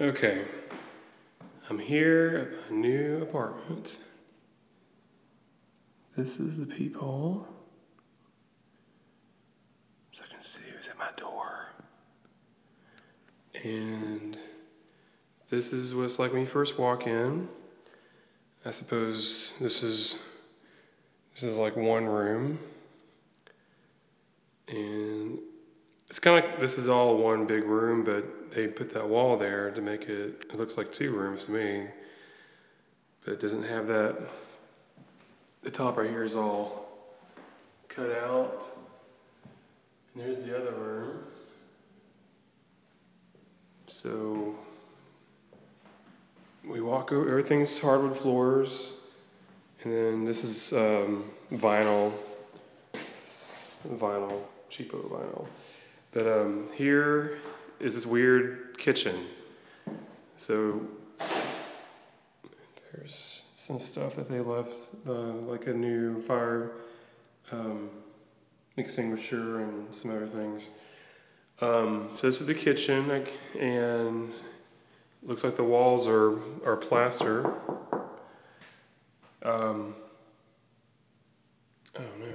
Okay, I'm here at my new apartment. This is the peephole. So I can see who's at my door. And this is what it's like when you first walk in. I suppose this is this is like one room. And it's kind of like this is all one big room, but they put that wall there to make it, it looks like two rooms to me. But it doesn't have that. The top right here is all cut out. And there's the other room. So we walk over, everything's hardwood floors. And then this is um, vinyl, vinyl, cheapo vinyl. But um, here is this weird kitchen. So there's some stuff that they left, uh, like a new fire um, extinguisher and some other things. Um, so this is the kitchen, and looks like the walls are are plaster. Um, oh no.